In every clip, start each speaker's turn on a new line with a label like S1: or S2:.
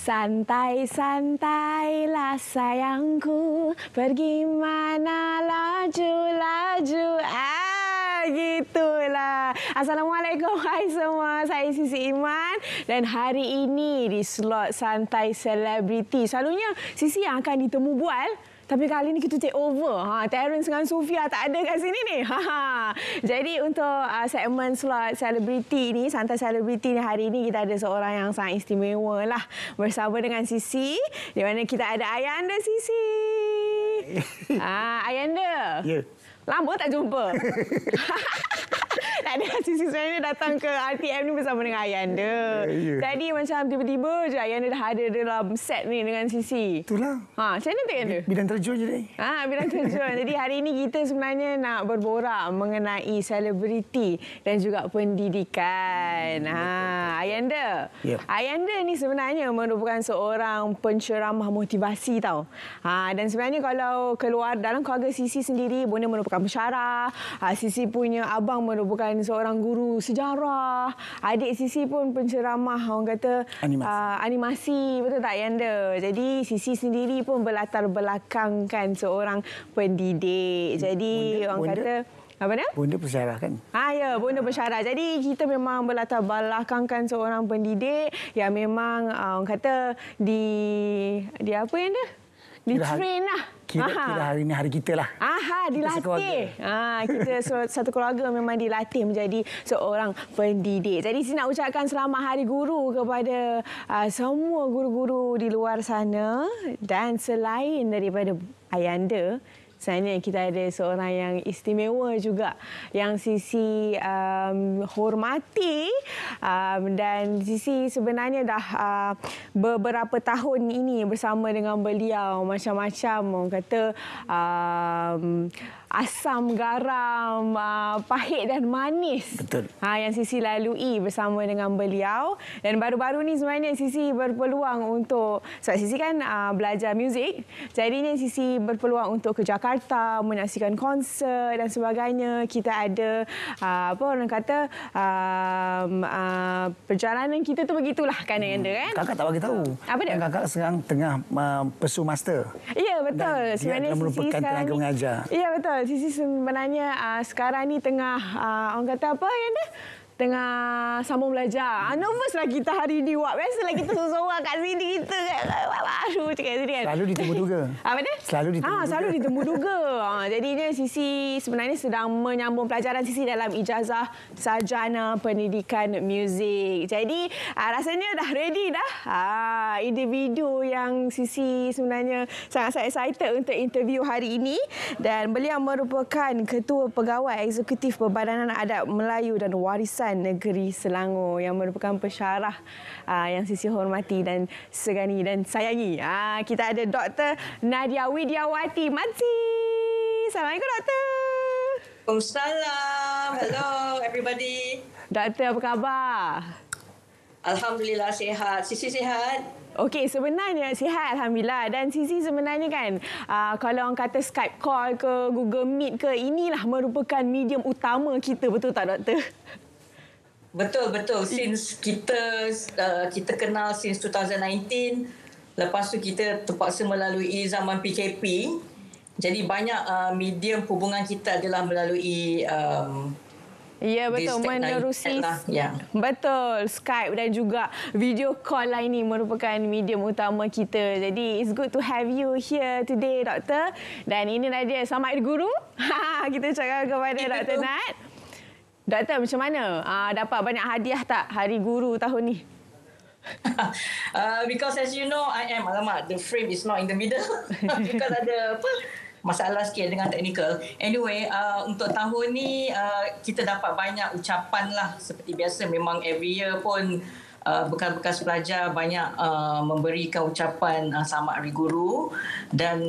S1: Santai-santailah sayangku. Pergi mana laju-laju. Ah, gitulah Assalamualaikum hai semua Saya Sisi Iman Dan hari ini di slot Santai Selebriti Selalunya Sisi yang akan ditemu bual tapi kali ni kita take over. Ha, Terence dengan Sofia tak ada kat sini ni. Ha, ha. Jadi untuk uh, segmen slot selebriti ni, santai selebriti ni hari ini kita ada seorang yang sangat istimewa lah. Bersama dengan Sisi. Di mana kita ada Ayanda Sisi. Ah, Ayanda.
S2: Ya.
S1: Lama tak jumpa. tak ada sisi sebenarnya datang ke RTM ni bersama dengan Ayanda.
S2: Ya, ya.
S1: Jadi macam tiba-tiba je Ayanda dah ada dalam set ni dengan Sisi.
S2: Itulah.
S1: Ha, macam mana tu Ayanda?
S2: Bidang terjun je ni.
S1: Ha, bidang terjun. Jadi hari ini kita sebenarnya nak berborak mengenai selebriti dan juga pendidikan. Ha, Ayanda.
S2: Ya.
S1: Ayanda ni sebenarnya merupakan seorang penceramah motivasi tau. Ha, dan sebenarnya kalau keluar dalam keluarga Sisi sendiri, Bonda merupakan pensyarah. Ha, Sisi punya abang merupakan seorang guru sejarah. Adik Sisi pun penceramah orang kata
S2: Animasi.
S1: ah, animasi betul tak Ayanda? Jadi Sisi sendiri pun berlatar belakangkan seorang pendidik. Jadi
S2: Bonda-
S1: orang
S2: bonda-
S1: kata apa dia?
S2: Bonda persyarah kan?
S1: Ah ya, Bonda bersyarat. Jadi kita memang berlatar belakangkan seorang pendidik yang memang uh, orang kata di di apa yang dia? Di train lah.
S2: Kira,
S1: Aha.
S2: kira hari ni hari kita lah. Kita
S1: dilatih. Ha, kita satu keluarga memang dilatih menjadi seorang pendidik. Jadi saya nak ucapkan selamat Hari Guru kepada uh, semua guru-guru di luar sana dan selain daripada Ayanda Sebenarnya kita ada seorang yang istimewa juga yang Sisi um, hormati um, dan Sisi sebenarnya dah uh, beberapa tahun ini bersama dengan beliau. Macam-macam orang kata um, asam garam uh, pahit dan manis
S2: Betul.
S1: ha, yang Sisi lalui bersama dengan beliau dan baru-baru ni sebenarnya Sisi berpeluang untuk sebab Sisi kan uh, belajar muzik jadinya Sisi berpeluang untuk ke Jakarta menyaksikan konsert dan sebagainya kita ada uh, apa orang kata um, uh, perjalanan kita tu begitulah kan Ayanda kan
S2: Kakak tak bagi tahu.
S1: Apa dia?
S2: Kakak sekarang tengah uh, pursue master.
S1: Ya betul.
S2: Dan dia
S1: sebenarnya Sisi
S2: merupakan tenaga
S1: ni-
S2: mengajar.
S1: Ya betul. Sisi sebenarnya uh, sekarang ni tengah uh, orang kata apa yang dia? Tengah sambung belajar. Ah, nervous lah kita hari ni. Wak. Biasalah kita seorang-seorang kat sini. Kita kan. Aduh, cakap sini kan.
S2: Selalu ditemu duga.
S1: Apa dia?
S2: Selalu ditemu
S1: ha,
S2: duga.
S1: Selalu ditemu duga. ha, jadinya Sisi sebenarnya sedang menyambung pelajaran Sisi dalam ijazah sarjana pendidikan muzik. Jadi ha, rasanya dah ready dah. Ha, individu yang Sisi sebenarnya sangat-sangat excited untuk interview hari ini. Dan beliau merupakan Ketua Pegawai Eksekutif Perbadanan Adat Melayu dan Warisan Negeri Selangor yang merupakan pensyarah ha, yang Sisi hormati dan segani dan sayangi. Ha, kita ada Dr. Nadia Widiawati Matsi. Assalamualaikum Doktor.
S3: Waalaikumsalam. Hello everybody.
S1: Doktor apa khabar?
S3: Alhamdulillah sihat. Sisi sihat?
S1: Okey, sebenarnya sihat Alhamdulillah. Dan Sisi sebenarnya kan, uh, kalau orang kata Skype call ke, Google Meet ke, inilah merupakan medium utama kita. Betul tak, Doktor?
S3: Betul betul. Since kita uh, kita kenal since 2019, lepas tu kita terpaksa melalui zaman PKP. Jadi banyak uh, medium hubungan kita adalah melalui um,
S1: Ya, betul. Menerusi
S3: lah, ya.
S1: Betul. Skype dan juga video call lain ini merupakan medium utama kita. Jadi, it's good to have you here today, Doktor. Dan inilah dia. Selamat Hari Guru. kita cakap kepada Dr. Nat. Doktor, macam mana? Ah, dapat banyak hadiah tak Hari Guru tahun ni?
S3: uh, because as you know, I am alamak the frame is not in the middle because ada apa masalah sikit dengan technical. Anyway, uh, untuk tahun ni uh, kita dapat banyak ucapan lah seperti biasa. Memang every year pun uh, bekas-bekas pelajar banyak uh, memberikan ucapan uh, selamat Hari Guru dan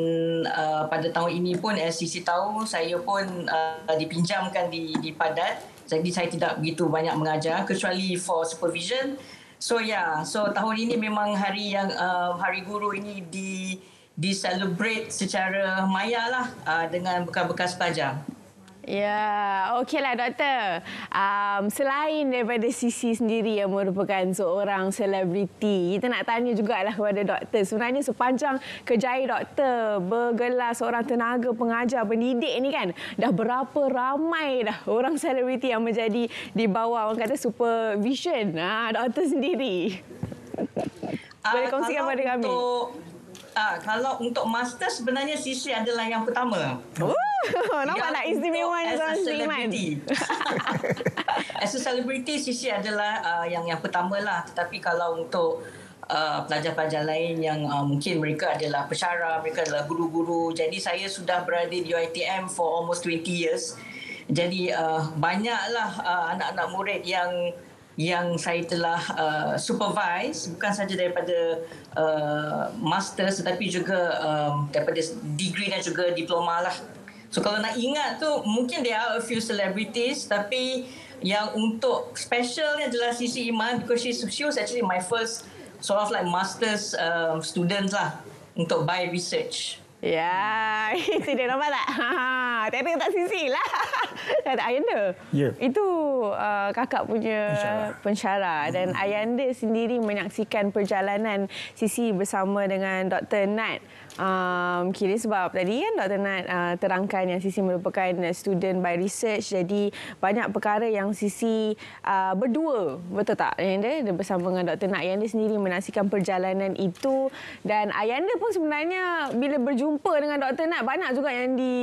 S3: uh, pada tahun ini pun Sisi tahu saya pun uh, dipinjamkan di di Padat. Jadi saya tidak begitu banyak mengajar kecuali for supervision. So yeah, so tahun ini memang hari yang uh, Hari Guru ini di di celebrate secara maya lah uh, dengan bekas-bekas pelajar.
S1: Ya, okeylah doktor. Um, selain daripada Sisi sendiri yang merupakan seorang selebriti, kita nak tanya jugalah kepada doktor. Sebenarnya sepanjang kerjaya doktor bergelar seorang tenaga pengajar pendidik ni kan, dah berapa ramai dah orang selebriti yang menjadi di bawah orang kata supervision ha, doktor sendiri. Boleh
S3: Ah,
S1: kongsikan
S3: kalau
S1: pada kami.
S3: Untuk, ah, kalau untuk master sebenarnya Sisi adalah yang pertama.
S1: Oh, nampak tak istimewanya
S3: untuk
S1: seorang
S3: celebrity. as a celebrity, Sisi adalah uh, yang yang pertama lah. Tetapi kalau untuk uh, pelajar-pelajar lain yang uh, mungkin mereka adalah pensyarah, mereka adalah guru-guru. Jadi saya sudah berada di UiTM for almost 20 years. Jadi uh, banyaklah uh, anak-anak murid yang yang saya telah uh, supervise bukan saja daripada uh, master tetapi juga um, daripada degree dan juga diploma lah. So kalau nak ingat tu mungkin there are a few celebrities tapi yang untuk special ni adalah Sisi Iman because she, she was actually my first sort of like master's um, student lah untuk bio research.
S1: Ya, itu dia nampak tak? Ha, tak ada tak sisi lah. Tak ada Ayanda.
S2: Ya.
S1: Itu uh, kakak punya
S2: Pensyarah.
S1: pensyarah. Dan Ayanda sendiri menyaksikan perjalanan Sisi bersama dengan Dr. Nat. Um, kira sebab tadi kan Dr. Nat uh, terangkan yang Sisi merupakan student by research. Jadi banyak perkara yang Sisi uh, berdua. Betul tak Ayanda? Dia bersama dengan Dr. Nat. Ayanda sendiri menaksikan perjalanan itu. Dan Ayanda pun sebenarnya bila berjumpa dengan Dr. Nat banyak juga yang di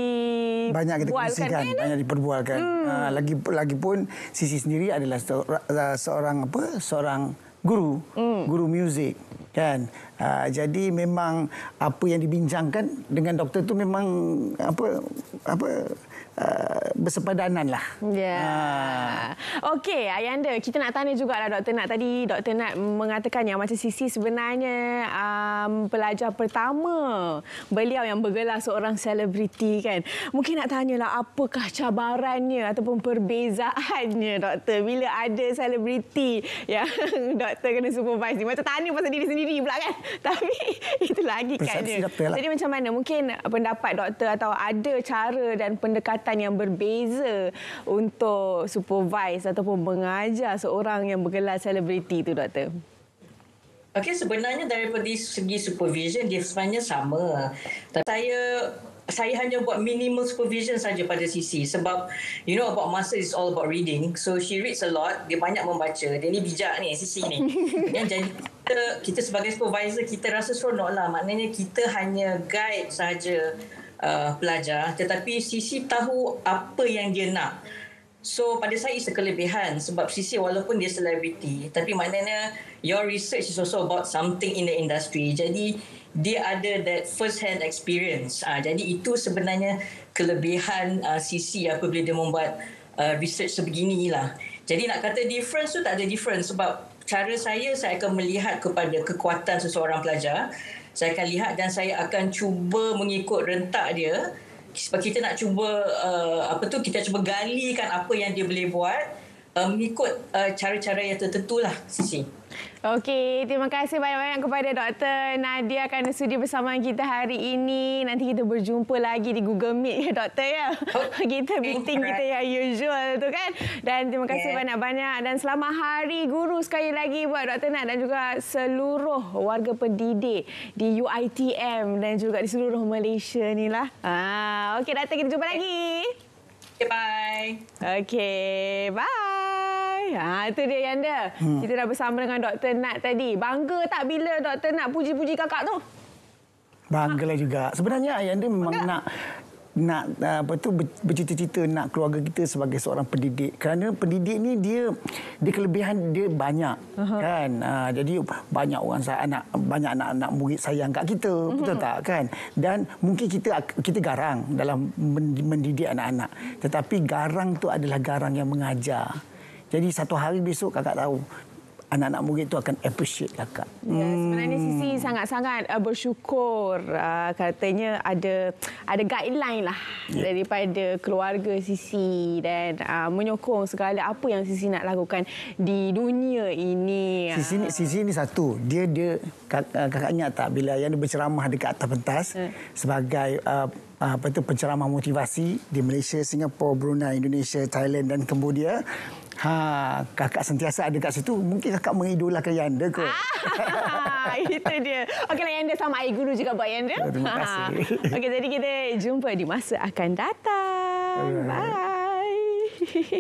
S2: banyak kita kongsikan,
S1: kan, Ayanda?
S2: banyak diperbualkan. Hmm. Uh, lagi lagi pun Sisi sendiri adalah seorang, seorang apa? Seorang guru, hmm. guru muzik kan. Uh, jadi memang apa yang dibincangkan dengan doktor tu memang apa apa uh, bersepadanan lah.
S1: Ya.
S2: Ah.
S1: Okey, Ayanda, kita nak tanya juga lah Dr. Nat. Tadi Dr. Nat mengatakan yang macam Sisi sebenarnya um, pelajar pertama beliau yang bergelar seorang selebriti kan. Mungkin nak tanyalah apakah cabarannya ataupun perbezaannya Doktor bila ada selebriti yang Doktor kena supervise ni. Macam tanya pasal diri sendiri pula kan. Tapi itu lagi katnya.
S2: doktor lah.
S1: Jadi macam mana mungkin pendapat doktor atau ada cara dan pendekatan yang berbeza untuk supervise ataupun mengajar seorang yang bergelar selebriti tu doktor?
S3: Okey, sebenarnya daripada segi supervision dia sebenarnya sama. Tapi saya saya hanya buat minimal supervision saja pada sisi sebab you know about master is all about reading. So she reads a lot dia banyak membaca. Dia ni bijak ni sisi ni. Dan jadi kita, kita sebagai supervisor kita rasa seronok lah. Maknanya kita hanya guide saja uh, pelajar tetapi sisi tahu apa yang dia nak So pada saya it's a kelebihan sebab Sisi walaupun dia selebriti tapi maknanya your research is also about something in the industry. Jadi dia ada that first hand experience. Ah jadi itu sebenarnya kelebihan uh, Sisi apabila dia membuat uh, research sebegini lah. Jadi nak kata difference tu tak ada difference sebab cara saya saya akan melihat kepada kekuatan seseorang pelajar. Saya akan lihat dan saya akan cuba mengikut rentak dia sebab kita nak cuba uh, apa tu kita cuba galikan apa yang dia boleh buat mengikut uh, cara-cara yang tertentu lah Sisi.
S1: Okey, terima kasih banyak-banyak kepada Dr. Nadia kerana sudi bersama kita hari ini. Nanti kita berjumpa lagi di Google Meet ya Doktor ya.
S3: Okay.
S1: kita meeting kita yang usual tu kan. Dan terima kasih
S3: Yeah.
S1: banyak-banyak dan selamat Hari Guru sekali lagi buat Dr. Nat dan juga seluruh warga pendidik di UiTM dan juga di seluruh Malaysia ni lah. Ah, okey Doktor kita jumpa lagi.
S3: Okay, bye.
S1: Okey, bye. Ha, itu dia Yanda. Hmm. Kita dah bersama dengan Dr. Nat tadi. Bangga tak bila Dr. Nat puji-puji kakak tu?
S2: Banggalah juga. Sebenarnya Ayanda memang
S1: Bangga.
S2: nak nak uh, apa tu ber- bercita-cita nak keluarga kita sebagai seorang pendidik kerana pendidik ni dia dia kelebihan dia banyak uh-huh. kan uh, jadi banyak orang sa- anak banyak anak-anak murid sayang kat kita uh-huh. betul tak kan dan mungkin kita kita garang dalam men- mendidik anak-anak tetapi garang tu adalah garang yang mengajar jadi satu hari besok kakak tahu anak-anak murid tu akan appreciate kakak.
S1: Ya, sebenarnya Sisi sangat-sangat uh, bersyukur uh, katanya ada ada guideline lah yeah. daripada keluarga Sisi dan uh, menyokong segala apa yang Sisi nak lakukan di dunia ini.
S2: Sisi ni, Sisi ni satu, dia dia kak, kakak ingat tak bila yang dia berceramah dekat atas pentas hmm. sebagai uh, apa tu penceramah motivasi di Malaysia, Singapura, Brunei, Indonesia, Thailand dan Cambodia. Ha, kakak sentiasa ada kat situ. Mungkin kakak mengidolakan Yanda ke?
S1: Ah, itu dia. Okeylah Yanda sama air guru juga buat Yanda.
S2: Terima kasih.
S1: Okey, jadi kita jumpa di masa akan datang. Bye.